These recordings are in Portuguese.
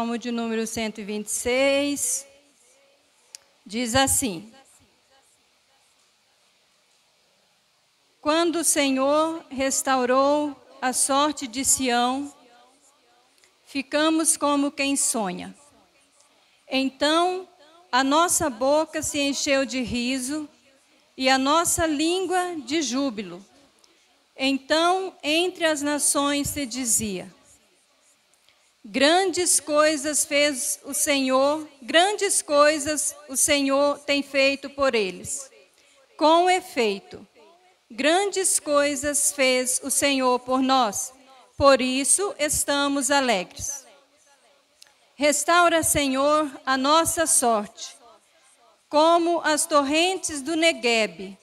Salmo de número 126. Diz assim: Quando o Senhor restaurou a sorte de Sião, ficamos como quem sonha. Então a nossa boca se encheu de riso e a nossa língua de júbilo. Então, entre as nações se dizia: Grandes coisas fez o Senhor, grandes coisas o Senhor tem feito por eles. Com efeito, grandes coisas fez o Senhor por nós, por isso estamos alegres. Restaura, Senhor, a nossa sorte, como as torrentes do Neguebe.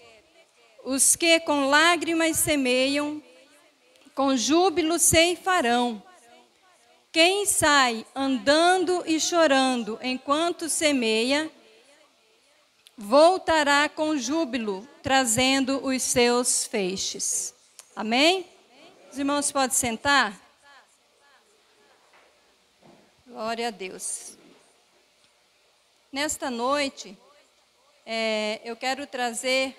Os que com lágrimas semeiam, com júbilo ceifarão. Quem sai andando e chorando enquanto semeia, voltará com júbilo, trazendo os seus feixes. Amém? Os irmãos podem sentar? Glória a Deus. Nesta noite, é, eu quero trazer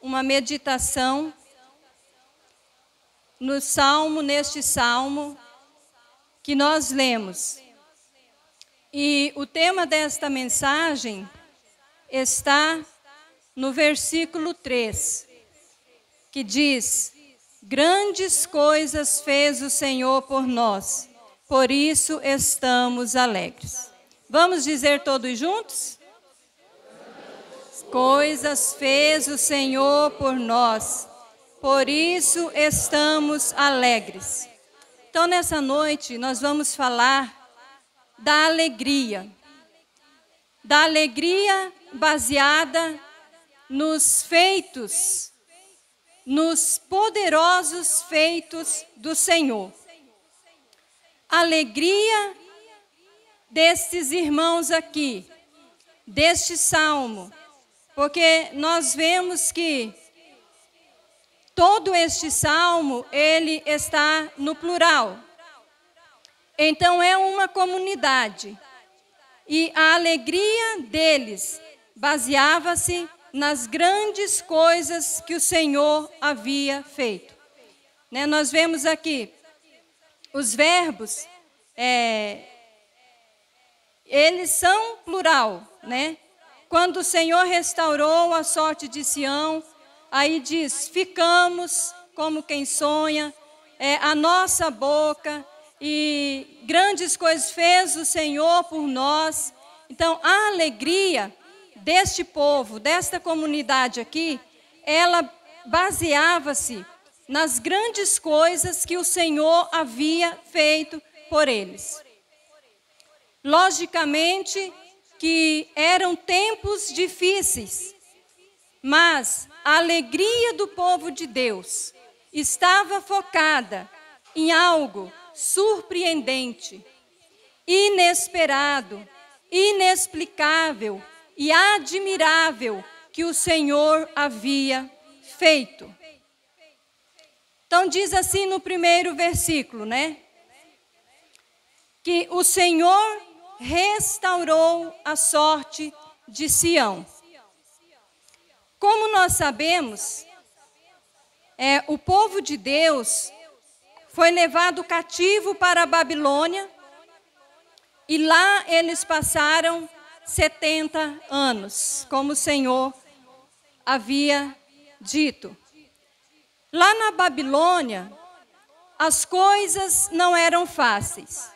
uma meditação no salmo, neste salmo, que nós lemos. E o tema desta mensagem está no versículo 3, que diz: Grandes coisas fez o Senhor por nós, por isso estamos alegres. Vamos dizer todos juntos? Coisas fez o Senhor por nós, por isso estamos alegres. Então, nessa noite, nós vamos falar da alegria. Da alegria baseada nos feitos, nos poderosos feitos do Senhor. Alegria destes irmãos aqui, deste salmo, porque nós vemos que todo este salmo, ele está no plural. Então é uma comunidade. E a alegria deles baseava-se nas grandes coisas que o Senhor havia feito. Né? Nós vemos aqui os verbos, é, eles são plural, né? Quando o Senhor restaurou a sorte de Sião, Aí diz: ficamos como quem sonha, é, a nossa boca, e grandes coisas fez o Senhor por nós. Então, a alegria deste povo, desta comunidade aqui, ela baseava-se nas grandes coisas que o Senhor havia feito por eles. Logicamente que eram tempos difíceis, mas a alegria do povo de Deus estava focada em algo surpreendente, inesperado, inexplicável e admirável que o Senhor havia feito. Então diz assim no primeiro versículo, né? Que o Senhor restaurou a sorte de Sião. Como nós sabemos, é, o povo de Deus foi levado cativo para a Babilônia e lá eles passaram 70 anos, como o Senhor havia dito. Lá na Babilônia, as coisas não eram fáceis.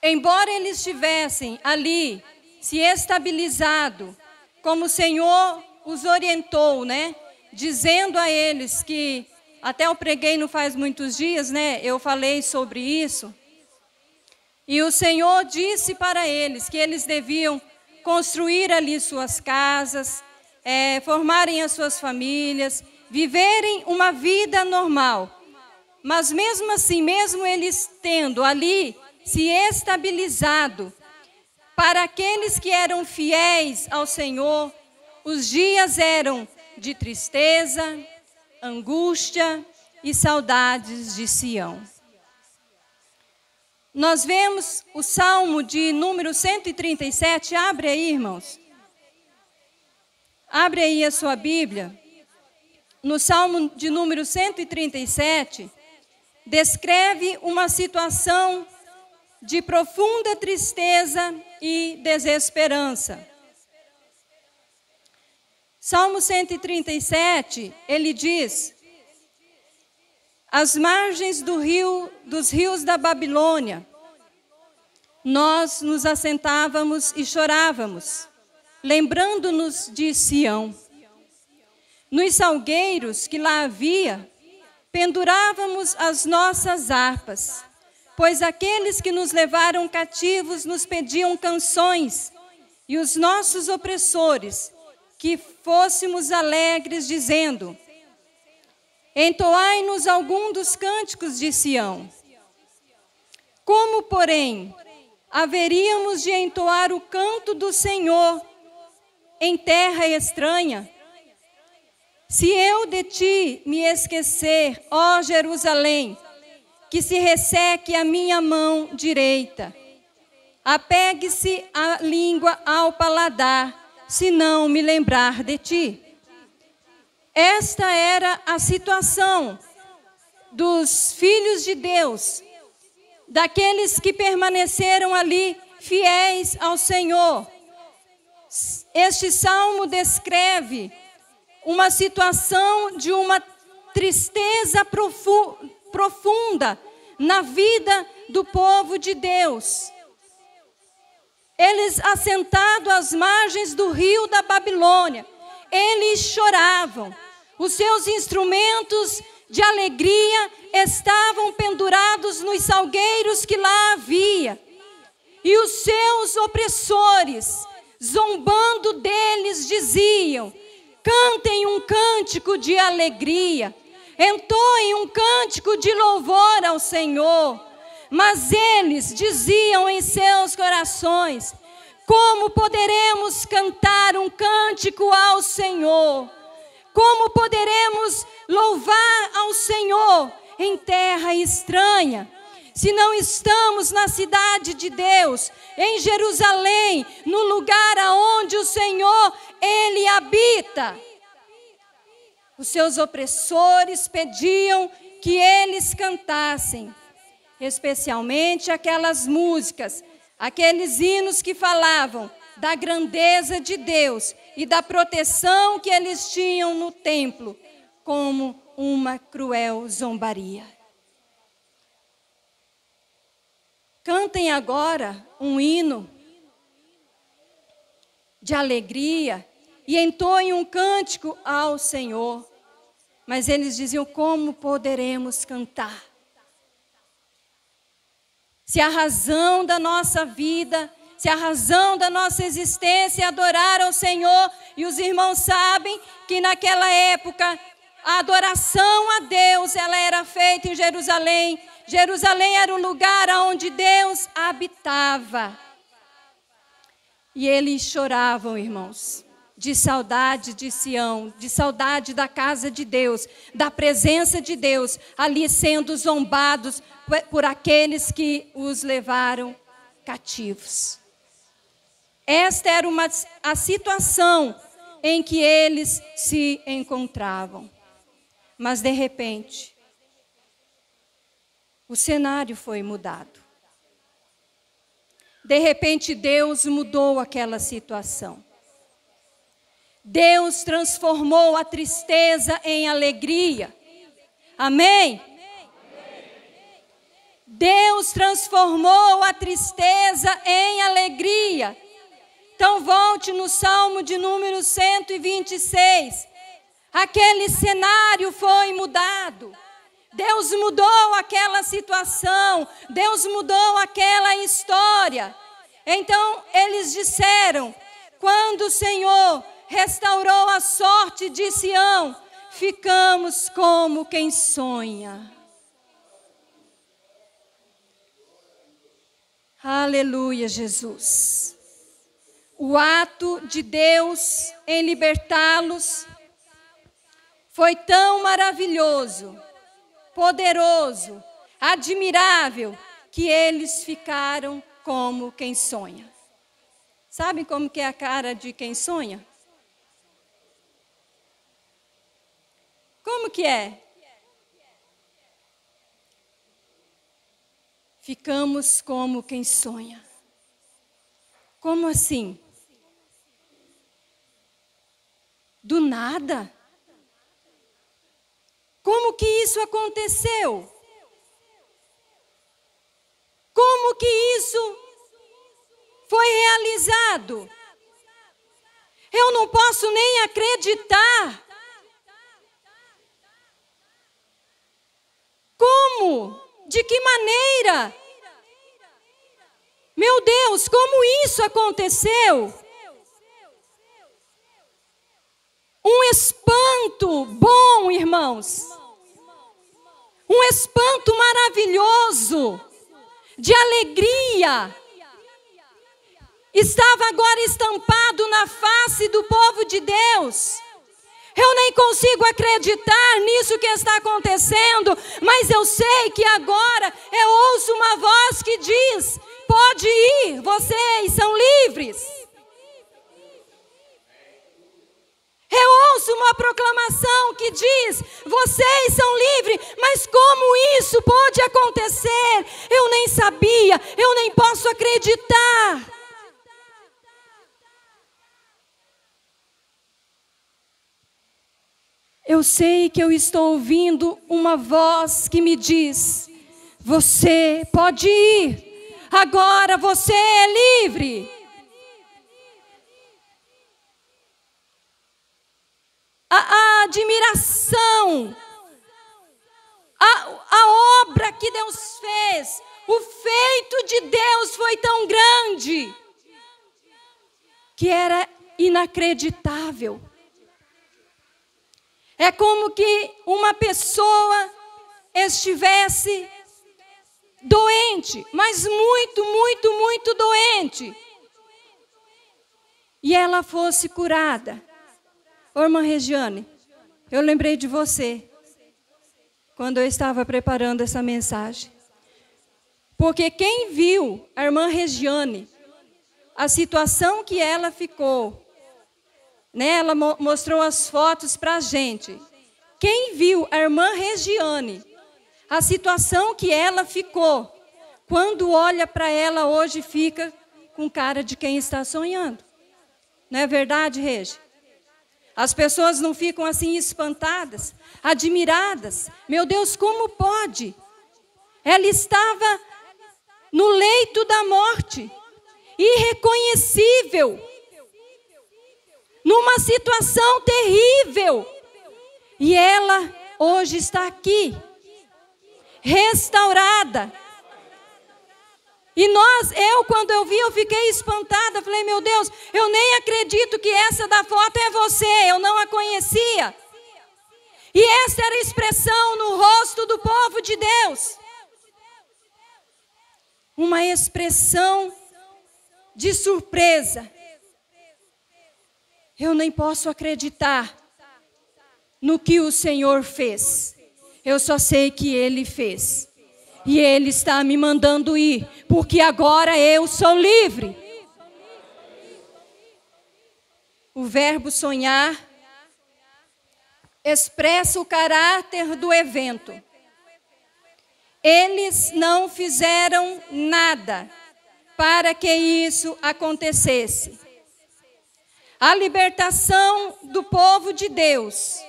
Embora eles tivessem ali se estabilizado como o Senhor os orientou, né? Dizendo a eles que, até eu preguei não faz muitos dias, né? Eu falei sobre isso. E o Senhor disse para eles que eles deviam construir ali suas casas, é, formarem as suas famílias, viverem uma vida normal. Mas mesmo assim, mesmo eles tendo ali se estabilizado, para aqueles que eram fiéis ao Senhor, os dias eram de tristeza, angústia e saudades de Sião. nós vemos o Salmo de número 137. Abre aí, irmãos. Abre aí a sua Bíblia. No Salmo de número 137, descreve uma situação de profunda tristeza e desesperança. Salmo 137, ele diz: As margens do rio, dos rios da Babilônia, nós nos assentávamos e chorávamos, lembrando-nos de Sião. Nos salgueiros que lá havia, pendurávamos as nossas harpas, pois aqueles que nos levaram cativos nos pediam canções, e os nossos opressores, que fôssemos alegres, dizendo: Entoai-nos algum dos cânticos de Sião. Como, porém, haveríamos de entoar o canto do Senhor em terra estranha? Se eu de ti me esquecer, ó Jerusalém, que se resseque a minha mão direita, apegue-se a língua ao paladar, se não me lembrar de ti. Esta era a situação dos filhos de Deus, daqueles que permaneceram ali fiéis ao Senhor. Este salmo descreve uma situação de uma tristeza profunda na vida do povo de Deus. Eles assentados às margens do rio da Babilônia, eles choravam. Os seus instrumentos de alegria estavam pendurados nos salgueiros que lá havia. E os seus opressores, zombando deles, diziam: cantem um cântico de alegria, entoem um cântico de louvor ao Senhor. Mas eles diziam em seus corações: como poderemos cantar um cântico ao Senhor? Como poderemos louvar ao Senhor em terra estranha? Se não estamos na cidade de Deus, em Jerusalém, no lugar aonde o Senhor ele habita. Os seus opressores pediam que eles cantassem, especialmente aquelas músicas, aqueles hinos que falavam da grandeza de Deus e da proteção que eles tinham no templo, como uma cruel zombaria. Cantem agora um hino de alegria e entoem um cântico ao Senhor. Mas eles diziam: como poderemos cantar? Se a razão da nossa vida, se a razão da nossa existência é adorar ao Senhor, e os irmãos sabem que naquela época a adoração a Deus, ela era feita em Jerusalém. Jerusalém era o lugar onde Deus habitava. E eles choravam, irmãos, de saudade de Sião, de saudade da casa de Deus, da presença de Deus, ali sendo zombados por aqueles que os levaram cativos. Esta era uma, a situação em que eles se encontravam. Mas, de repente, o cenário foi mudado. De repente, Deus mudou aquela situação. Deus transformou a tristeza em alegria. Amém? Deus transformou a tristeza em alegria. Então, volte no Salmo de número 126. Aquele cenário foi mudado. Deus mudou aquela situação, Deus mudou aquela história. Então eles disseram: quando o Senhor restaurou a sorte de Sião, ficamos como quem sonha. Aleluia, Jesus. O ato de Deus em libertá-los foi tão maravilhoso poderoso, admirável, que eles ficaram como quem sonha. Sabem como que é a cara de quem sonha? Como que é? Ficamos como quem sonha. Como assim? Do nada? Como que isso aconteceu? Como que isso foi realizado? Eu não posso nem acreditar. Como? De que maneira? Meu Deus, como isso aconteceu? Um espanto bom, irmãos. Um espanto maravilhoso, de alegria. Estava agora estampado na face do povo de Deus. Eu nem consigo acreditar nisso que está acontecendo, mas eu sei que agora eu ouço uma voz que diz: pode ir, vocês são livres. Eu ouço uma proclamação que diz: vocês são livres, mas como isso pode acontecer? Eu nem sabia, eu nem posso acreditar. Eu sei que eu estou ouvindo uma voz que me diz: você pode ir, agora você é livre. A, a admiração, a, a obra que Deus fez, o feito de Deus foi tão grande que era inacreditável. É como que uma pessoa estivesse doente, mas muito, muito, muito doente. E ela fosse curada. Ô, irmã Regiane, eu lembrei de você quando eu estava preparando essa mensagem. Porque quem viu a irmã Regiane, a situação que ela ficou, né, ela mo mostrou as fotos para a gente. Quem viu a irmã Regiane, a situação que ela ficou, quando olha para ela hoje fica com cara de quem está sonhando. Não é verdade, Regi? As pessoas não ficam assim espantadas, admiradas. Meu Deus, como pode? Ela estava no leito da morte, irreconhecível numa situação terrível. E ela hoje está aqui, restaurada. E nós, eu, quando eu vi, eu fiquei espantada. Falei, meu Deus, eu nem acredito que essa da foto é você, eu não a conhecia. E essa era a expressão no rosto do povo de Deus. Uma expressão de surpresa. Eu nem posso acreditar no que o Senhor fez. Eu só sei que Ele fez. E Ele está me mandando ir, porque agora eu sou livre. O verbo sonhar expressa o caráter do evento. Eles não fizeram nada para que isso acontecesse a libertação do povo de Deus.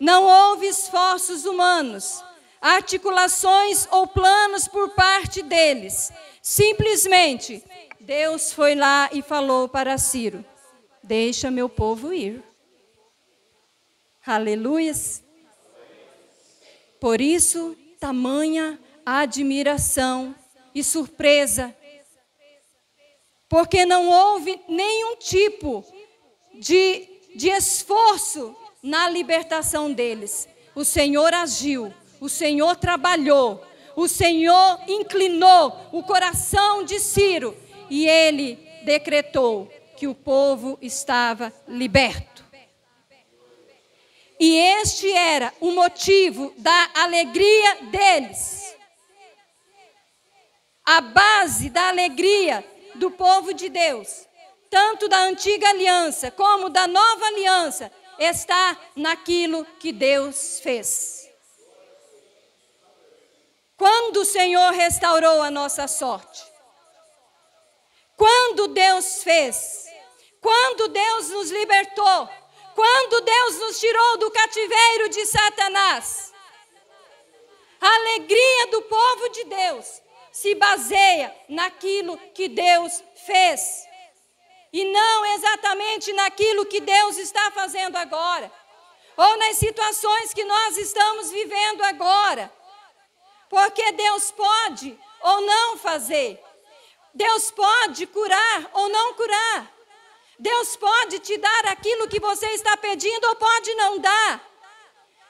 Não houve esforços humanos, articulações ou planos por parte deles. Simplesmente, Deus foi lá e falou para Ciro: Deixa meu povo ir. Aleluias. Por isso, tamanha admiração e surpresa, porque não houve nenhum tipo de, de esforço na libertação deles. O Senhor agiu, o Senhor trabalhou, o Senhor inclinou o coração de Ciro e ele decretou que o povo estava liberto. E este era o motivo da alegria deles. A base da alegria do povo de Deus, tanto da antiga aliança como da nova aliança, está naquilo que Deus fez. Quando o Senhor restaurou a nossa sorte? Quando Deus fez? Quando Deus nos libertou? Quando Deus nos tirou do cativeiro de Satanás? A alegria do povo de Deus se baseia naquilo que Deus fez e não exatamente naquilo que Deus está fazendo agora, ou nas situações que nós estamos vivendo agora. Porque Deus pode ou não fazer. Deus pode curar ou não curar. Deus pode te dar aquilo que você está pedindo ou pode não dar.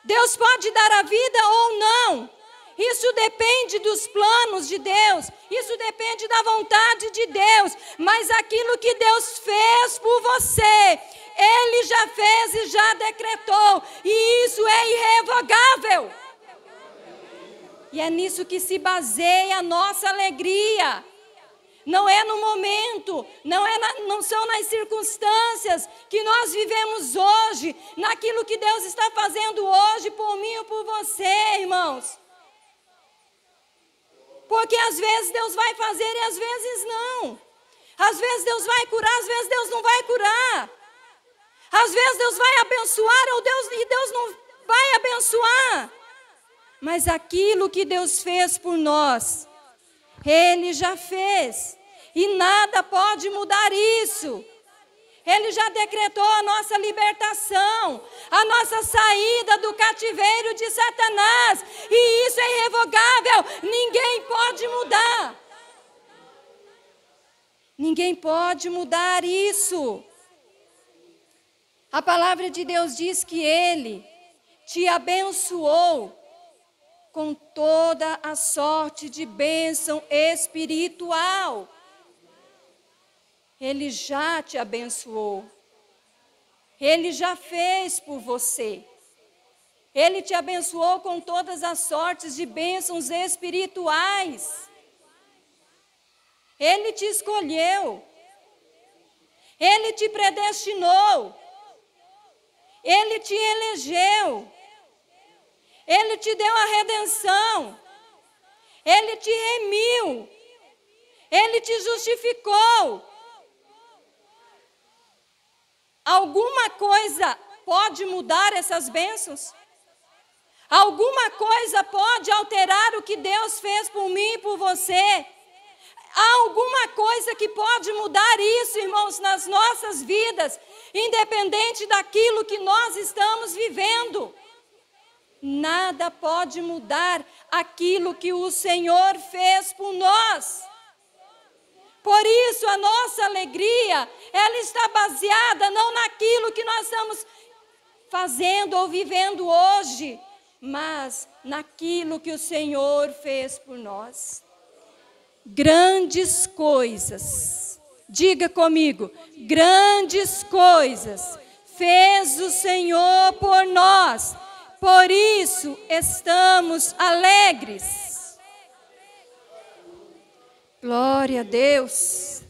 Deus pode dar a vida ou não. Isso depende dos planos de Deus, isso depende da vontade de Deus, mas aquilo que Deus fez por você, Ele já fez e já decretou, e isso é irrevogável. E é nisso que se baseia a nossa alegria. Não é no momento, não, é na, não são nas circunstâncias que nós vivemos hoje, naquilo que Deus está fazendo hoje por mim ou por você, irmãos. Porque às vezes Deus vai fazer e às vezes não. Às vezes Deus vai curar, às vezes Deus não vai curar. Às vezes Deus vai abençoar ou Deus, e Deus não vai abençoar. Mas aquilo que Deus fez por nós, Ele já fez. E nada pode mudar isso. Ele já decretou a nossa libertação, a nossa saída do cativeiro de Satanás. E isso é irrevogável. Ninguém pode mudar. Ninguém pode mudar isso. A palavra de Deus diz que Ele te abençoou com toda a sorte de bênção espiritual. Ele já te abençoou. Ele já fez por você. Ele te abençoou com todas as sortes de bênçãos espirituais. Ele te escolheu. Ele te predestinou. Ele te elegeu. Ele te deu a redenção. Ele te remiu. Ele te justificou. Alguma coisa pode mudar essas bênçãos? Alguma coisa pode alterar o que Deus fez por mim e por você? Há alguma coisa que pode mudar isso, irmãos, nas nossas vidas, independente daquilo que nós estamos vivendo? Nada pode mudar aquilo que o Senhor fez por nós. Por isso, a nossa alegria, ela está baseada não naquilo que nós estamos fazendo ou vivendo hoje, mas naquilo que o Senhor fez por nós. Grandes coisas, diga comigo, grandes coisas fez o Senhor por nós, por isso estamos alegres. Glória a Deus.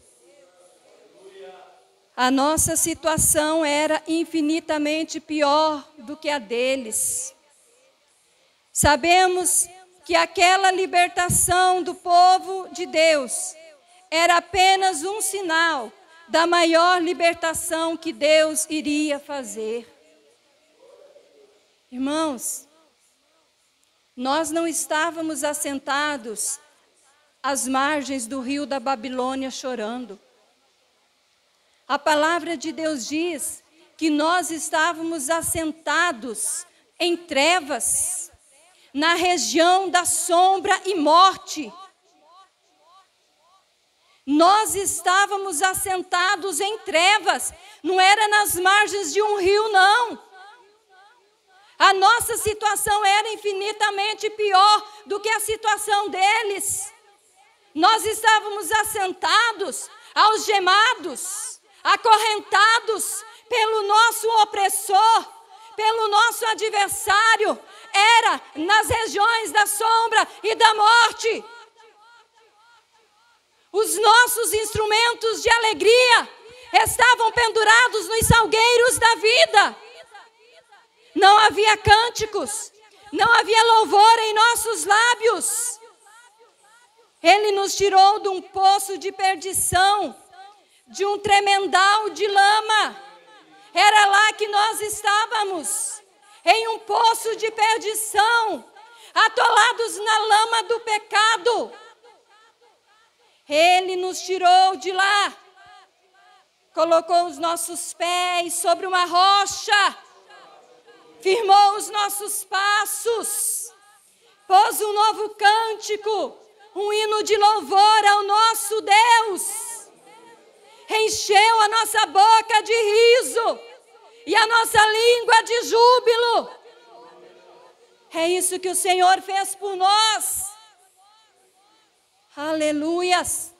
A nossa situação era infinitamente pior do que a deles. Sabemos que aquela libertação do povo de Deus era apenas um sinal da maior libertação que Deus iria fazer. Irmãos, nós não estávamos assentados às margens do rio da Babilônia chorando. A palavra de Deus diz que nós estávamos assentados em trevas, na região da sombra e morte. Nós estávamos assentados em trevas, não era nas margens de um rio, não. A nossa situação era infinitamente pior do que a situação deles. Nós estávamos assentados, algemados, acorrentados pelo nosso opressor, pelo nosso adversário, era nas regiões da sombra e da morte. Os nossos instrumentos de alegria estavam pendurados nos salgueiros da vida. Não havia cânticos, não havia louvor em nossos lábios. Ele nos tirou de um poço de perdição, de um tremendal de lama. Era lá que nós estávamos, em um poço de perdição, atolados na lama do pecado. Ele nos tirou de lá, colocou os nossos pés sobre uma rocha, firmou os nossos passos, pôs um novo cântico, um hino de louvor ao nosso Deus, encheu a nossa boca de riso e a nossa língua de júbilo. É isso que o Senhor fez por nós. Aleluias.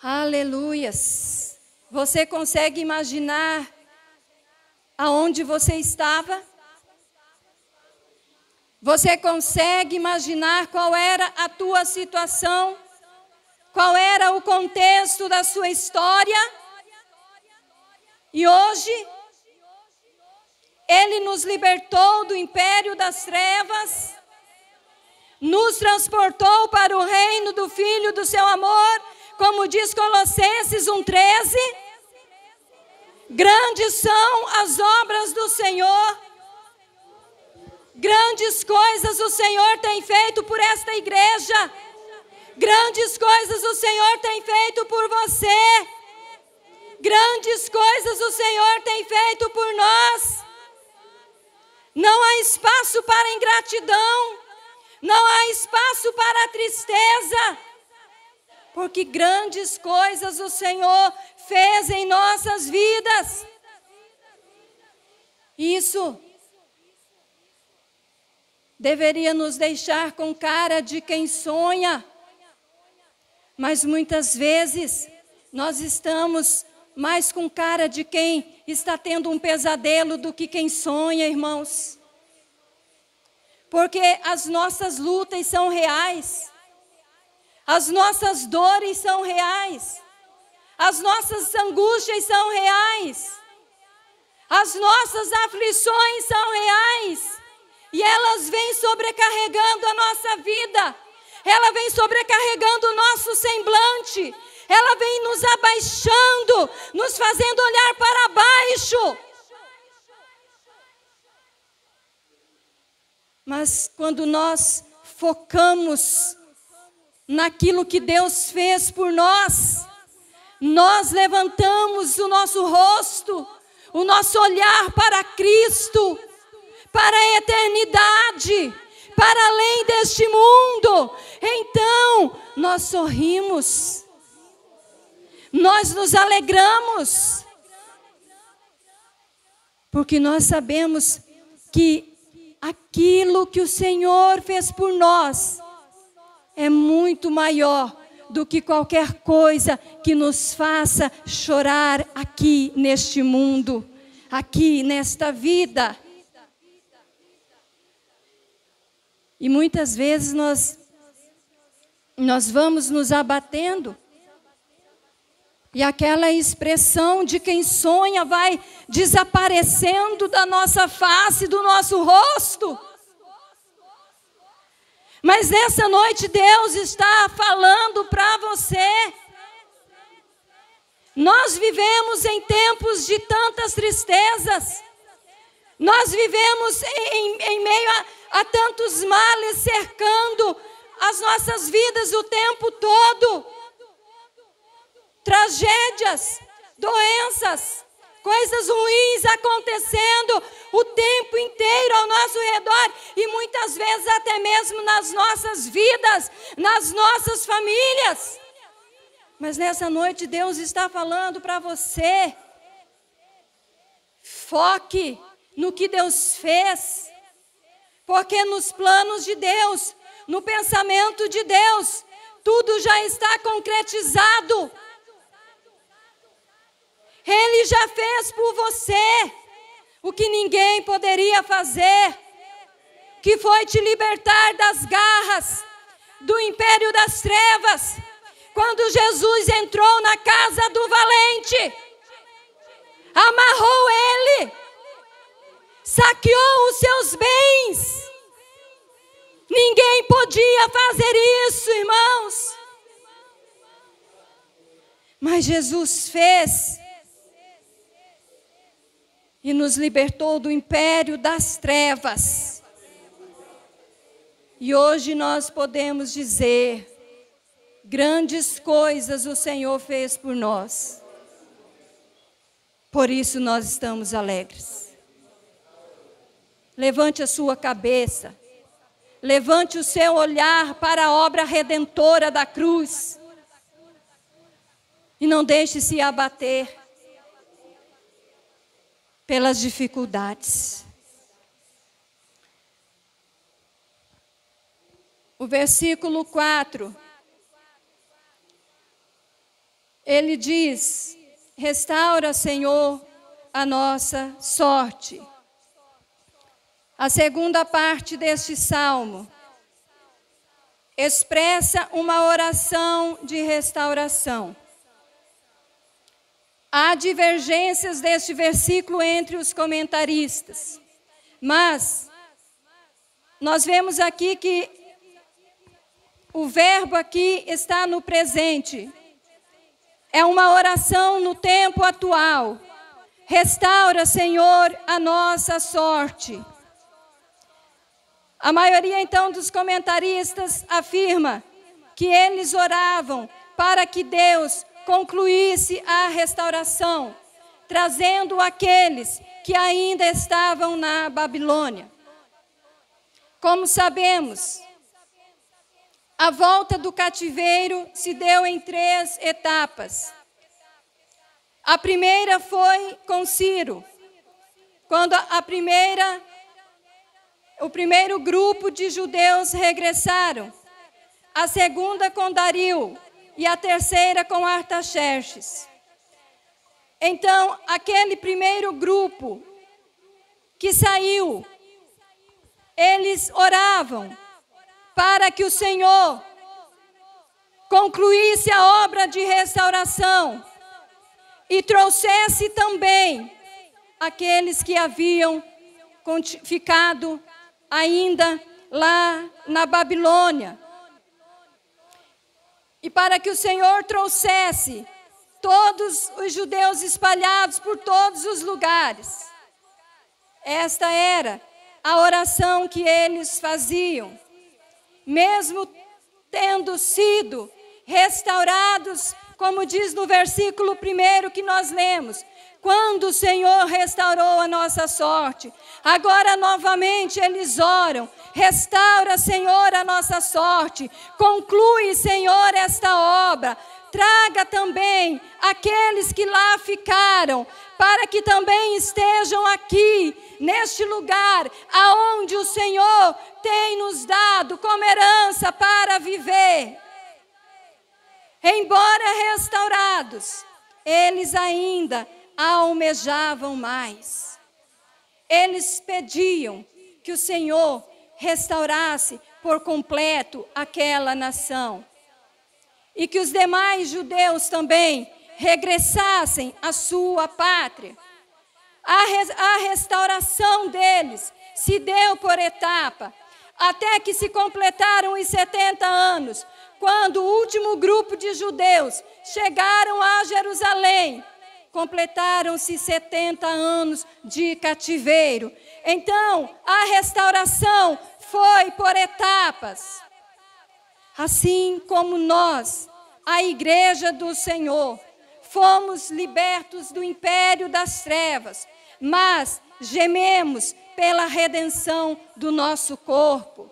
Aleluias. Você consegue imaginar aonde você estava? Você consegue imaginar qual era a tua situação? Qual era o contexto da sua história? E hoje, Ele nos libertou do império das trevas nos transportou para o reino do Filho do seu amor, como diz Colossenses 1,13. Grandes são as obras do Senhor, grandes coisas o Senhor tem feito por esta igreja, grandes coisas o Senhor tem feito por você, grandes coisas o Senhor tem feito por nós. Não há espaço para ingratidão. Não há espaço para tristeza, porque grandes coisas o Senhor fez em nossas vidas. Isso deveria nos deixar com cara de quem sonha, mas muitas vezes nós estamos mais com cara de quem está tendo um pesadelo do que quem sonha, irmãos. Porque as nossas lutas são reais, as nossas dores são reais, as nossas angústias são reais, as nossas aflições são reais, e elas vêm sobrecarregando a nossa vida, ela vem sobrecarregando o nosso semblante, ela vem nos abaixando, nos fazendo olhar para baixo. Mas quando nós focamos naquilo que Deus fez por nós, nós levantamos o nosso rosto, o nosso olhar para Cristo, para a eternidade, para além deste mundo. Então, nós sorrimos, nós nos alegramos, porque nós sabemos que aquilo que o Senhor fez por nós é muito maior do que qualquer coisa que nos faça chorar aqui neste mundo, aqui nesta vida. E muitas vezes nós nós vamos nos abatendo e aquela expressão de quem sonha vai desaparecendo da nossa face, do nosso rosto. Mas nessa noite Deus está falando para você. Nós vivemos em tempos de tantas tristezas. Nós vivemos em, em meio a, a tantos males cercando as nossas vidas o tempo todo tragédias, doenças, coisas ruins acontecendo o tempo inteiro ao nosso redor e muitas vezes até mesmo nas nossas vidas, nas nossas famílias. Mas nessa noite Deus está falando para você. Foque no que Deus fez, porque nos planos de Deus, no pensamento de Deus, tudo já está concretizado. Ele já fez por você o que ninguém poderia fazer, que foi te libertar das garras, do império das trevas. Quando Jesus entrou na casa do valente, amarrou ele, saqueou os seus bens. Ninguém podia fazer isso, irmãos. Mas Jesus fez e nos libertou do império das trevas. E hoje nós podemos dizer: grandes coisas o Senhor fez por nós. Por isso nós estamos alegres. Levante a sua cabeça. Levante o seu olhar para a obra redentora da cruz. E não deixe se abater pelas dificuldades. O versículo 4, ele diz: Restaura, Senhor, a nossa sorte. A segunda parte deste salmo expressa uma oração de restauração. Há divergências deste versículo entre os comentaristas, mas nós vemos aqui que o verbo aqui está no presente. É uma oração no tempo atual. Restaura, Senhor, a nossa sorte. A maioria então dos comentaristas afirma que eles oravam para que Deus concluísse a restauração, trazendo aqueles que ainda estavam na Babilônia. Como sabemos, a volta do cativeiro se deu em três etapas. A primeira foi com Ciro, quando a primeira o primeiro grupo de judeus regressaram. A segunda com Dario, e a terceira com Artaxerxes. Então, aquele primeiro grupo que saiu, eles oravam para que o Senhor concluísse a obra de restauração e trouxesse também aqueles que haviam ficado ainda lá na Babilônia e para que o Senhor trouxesse todos os judeus espalhados por todos os lugares. Esta era a oração que eles faziam, mesmo tendo sido restaurados, como diz no versículo primeiro que nós lemos, quando o Senhor restaurou a nossa sorte. Agora novamente eles oram: restaura, Senhor, a nossa sorte. Conclui, Senhor, esta obra. Traga também aqueles que lá ficaram, para que também estejam aqui, neste lugar, aonde o Senhor tem nos dado como herança para viver. Embora restaurados, eles ainda almejavam mais. Eles pediam que o Senhor restaurasse por completo aquela nação. E que os demais judeus também regressassem à sua pátria. A, a restauração deles se deu por etapa, até que se completaram os 70 anos, quando o último grupo de judeus chegaram a Jerusalém completaram-se 70 anos de cativeiro. Então, a restauração foi por etapas. Assim como nós, a igreja do Senhor, fomos libertos do império das trevas, mas gememos pela redenção do nosso corpo.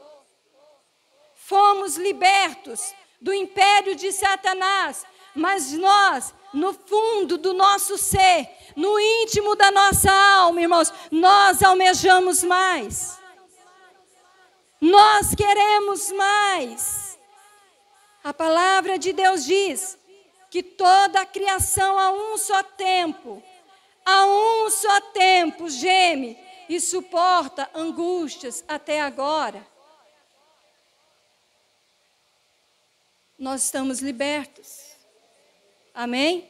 Fomos libertos do império de Satanás, mas nós no fundo do nosso ser, no íntimo da nossa alma, irmãos, nós almejamos mais. Nós queremos mais. A palavra de Deus diz que toda a criação a um só tempo, a um só tempo geme e suporta angústias até agora. nós estamos libertos. Amém?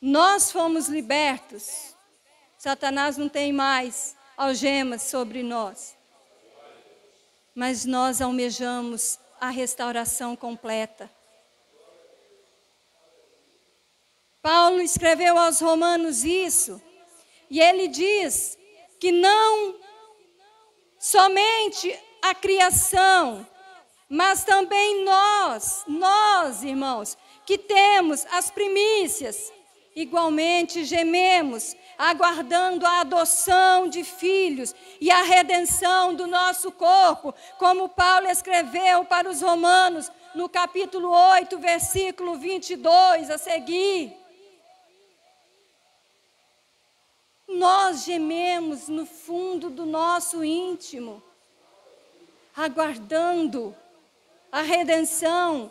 Nós fomos libertos. Satanás não tem mais algemas sobre nós. Mas nós almejamos a restauração completa. Paulo escreveu aos Romanos isso, e ele diz que não somente a criação, mas também nós, nós, irmãos, que temos as primícias, igualmente gememos, aguardando a adoção de filhos e a redenção do nosso corpo, como Paulo escreveu para os Romanos no capítulo 8, versículo 22 a seguir. Nós gememos no fundo do nosso íntimo, aguardando a redenção,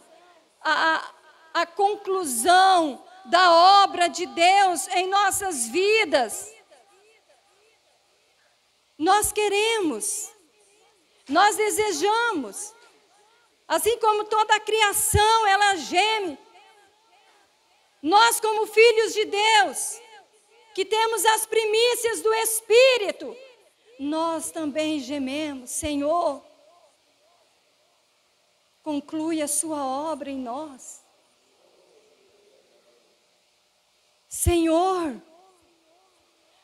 a, a, conclusão da obra de Deus em nossas vidas. Nós queremos, nós desejamos, assim como toda a criação ela geme. Nós, como filhos de Deus, que temos as primícias do Espírito, nós também gememos, Senhor, conclui a sua obra em nós. Senhor,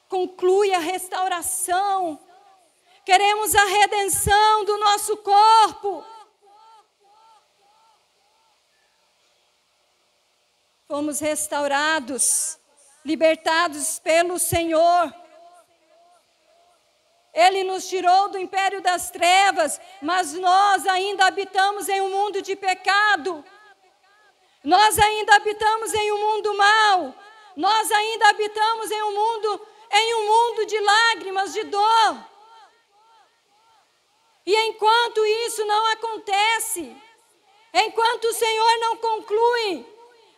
conclui a restauração. Queremos a redenção do nosso corpo. Fomos restaurados, libertados pelo Senhor. Ele nos tirou do império das trevas, mas nós ainda habitamos em um mundo de pecado. Nós ainda habitamos em um mundo mau. Nós ainda habitamos em um mundo em um mundo de lágrimas, de dor. E enquanto isso não acontece, enquanto o Senhor não conclui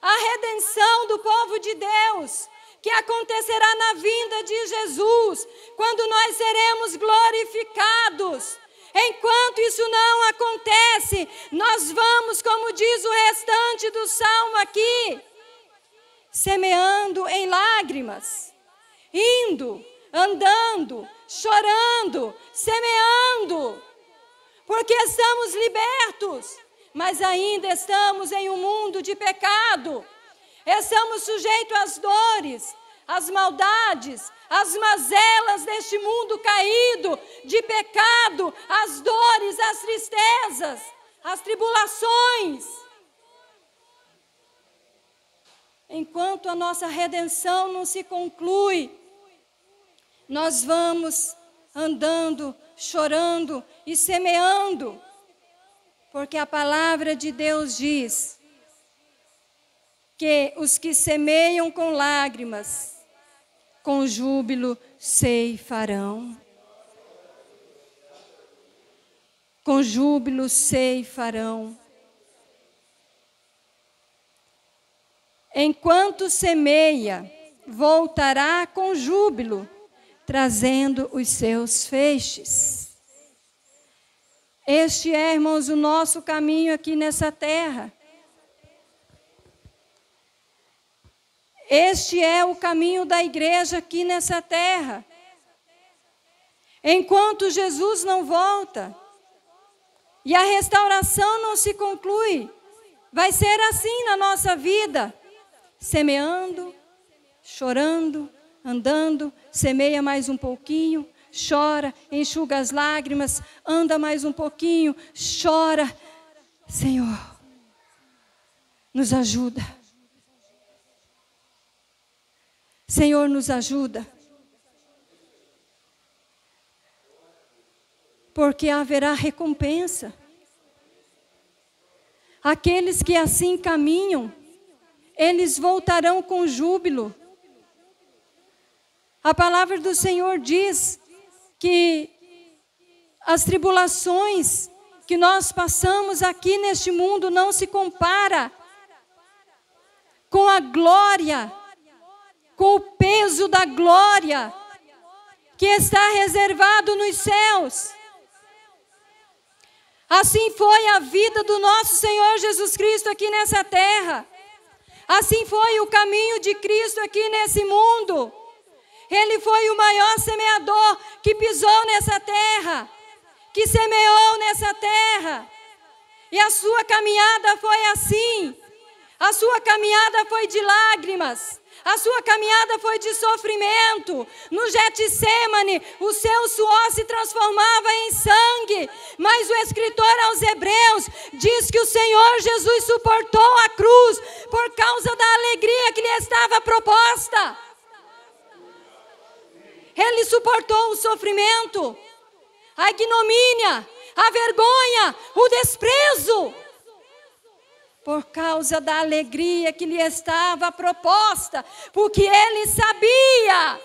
a redenção do povo de Deus, que acontecerá na vinda de Jesus, quando nós seremos glorificados. Enquanto isso não acontece, nós vamos, como diz o restante do salmo aqui, semeando em lágrimas, indo, andando, chorando, semeando, porque estamos libertos, mas ainda estamos em um mundo de pecado. Estamos sujeitos às dores, às maldades, às mazelas deste mundo caído, de pecado, às dores, às tristezas, às tribulações. Enquanto a nossa redenção não se conclui, nós vamos andando, chorando e semeando, porque a palavra de Deus diz que os que semeiam com lágrimas, com júbilo ceifarão. Com júbilo ceifarão. Enquanto semeia, voltará com júbilo, trazendo os seus feixes. Este é, irmãos, o nosso caminho aqui nessa terra. Este é o caminho da igreja aqui nessa terra. Enquanto Jesus não volta e a restauração não se conclui, vai ser assim na nossa vida: semeando, chorando, andando, semeia mais um pouquinho, chora, enxuga as lágrimas, anda mais um pouquinho, chora. Senhor, nos ajuda. Senhor, nos ajuda. Porque haverá recompensa. Aqueles que assim caminham, eles voltarão com júbilo. A palavra do Senhor diz que as tribulações que nós passamos aqui neste mundo não se compara com a glória com o peso da glória que está reservado nos céus. Assim foi a vida do nosso Senhor Jesus Cristo aqui nessa terra. Assim foi o caminho de Cristo aqui nesse mundo. Ele foi o maior semeador que pisou nessa terra, que semeou nessa terra. E a sua caminhada foi assim. A sua caminhada foi de lágrimas. A sua caminhada foi de sofrimento. No Getsemane, o seu suor se transformava em sangue. Mas o escritor aos Hebreus diz que o Senhor Jesus suportou a cruz por causa da alegria que lhe estava proposta. Ele suportou o sofrimento, a ignomínia, a vergonha, o desprezo por causa da alegria que lhe estava proposta, porque ele sabia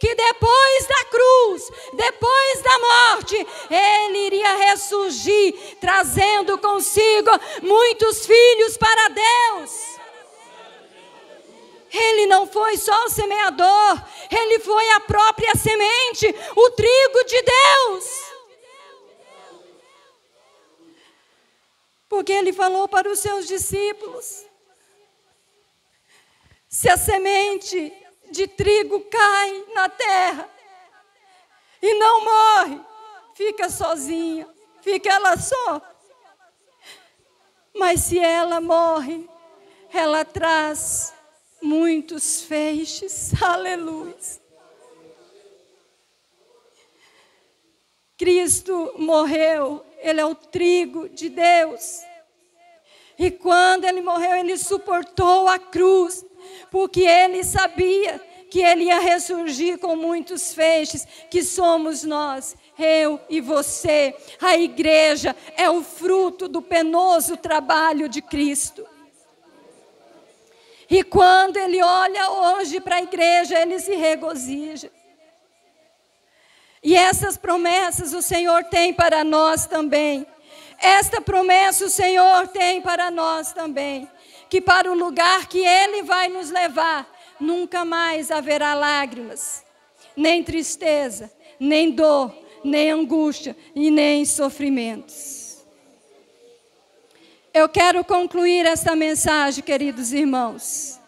que depois da cruz, depois da morte, ele iria ressurgir, trazendo consigo muitos filhos para Deus. Ele não foi só o semeador, ele foi a própria semente, o trigo de Deus. Porque ele falou para os seus discípulos: se a semente de trigo cai na terra e não morre, fica sozinha, fica ela só. Mas se ela morre, ela traz muitos feixes. Aleluia. Cristo morreu ele é o trigo de Deus. E quando ele morreu, ele suportou a cruz, porque ele sabia que ele ia ressurgir com muitos feixes, que somos nós, eu e você. A igreja é o fruto do penoso trabalho de Cristo. E quando ele olha hoje para a igreja, ele se regozija. E essas promessas o Senhor tem para nós também. Esta promessa o Senhor tem para nós também. Que para o lugar que Ele vai nos levar, nunca mais haverá lágrimas, nem tristeza, nem dor, nem angústia e nem sofrimentos. Eu quero concluir esta mensagem, queridos irmãos.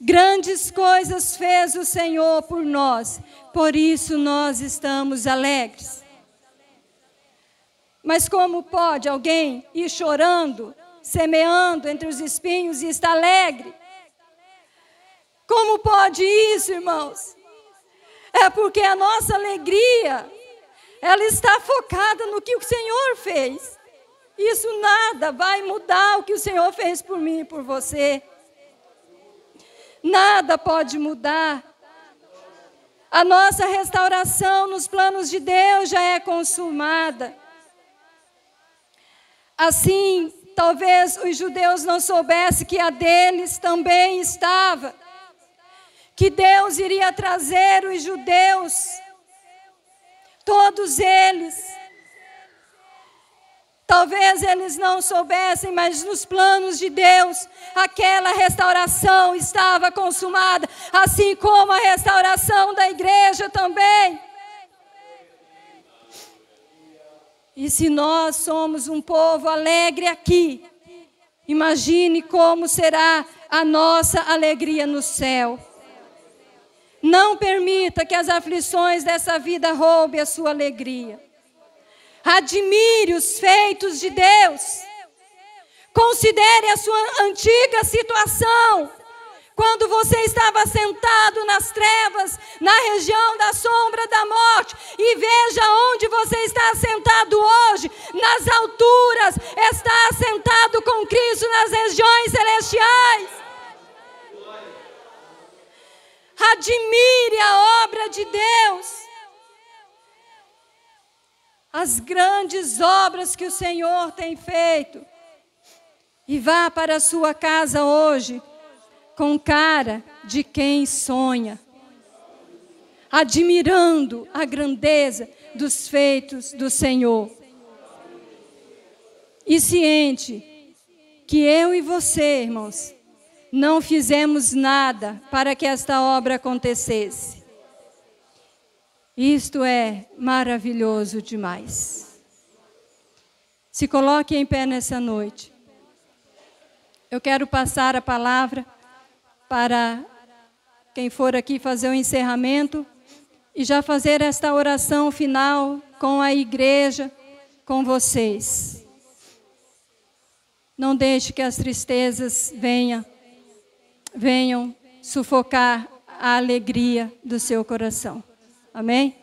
Grandes coisas fez o Senhor por nós por isso nós estamos alegres. Mas como pode alguém ir chorando, semeando entre os espinhos e estar alegre? Como pode isso, irmãos? É porque a nossa alegria, ela está focada no que o Senhor fez. Isso nada vai mudar o que o Senhor fez por mim e por você. Nada pode mudar a nossa restauração nos planos de Deus já é consumada. Assim, talvez os judeus não soubessem que a deles também estava. Que Deus iria trazer os judeus, todos eles, Talvez eles não soubessem, mas nos planos de Deus, aquela restauração estava consumada, assim como a restauração da igreja também. E se nós somos um povo alegre aqui, imagine como será a nossa alegria no céu. Não permita que as aflições dessa vida roubem a sua alegria. Admire os feitos de Deus. Considere a sua antiga situação. Quando você estava sentado nas trevas, na região da sombra da morte, e veja onde você está sentado hoje, nas alturas, está sentado com Cristo nas regiões celestiais. Admire a obra de Deus as grandes obras que o Senhor tem feito. E vá para a sua casa hoje com cara de quem sonha, admirando a grandeza dos feitos do Senhor. E ciente que eu e você, irmãos, não fizemos nada para que esta obra acontecesse. Isto é maravilhoso demais. Se coloque em pé nessa noite. Eu quero passar a palavra para quem for aqui fazer o encerramento e já fazer esta oração final com a igreja, com vocês. Não deixe que as tristezas venham, venham sufocar a alegria do seu coração. Amém?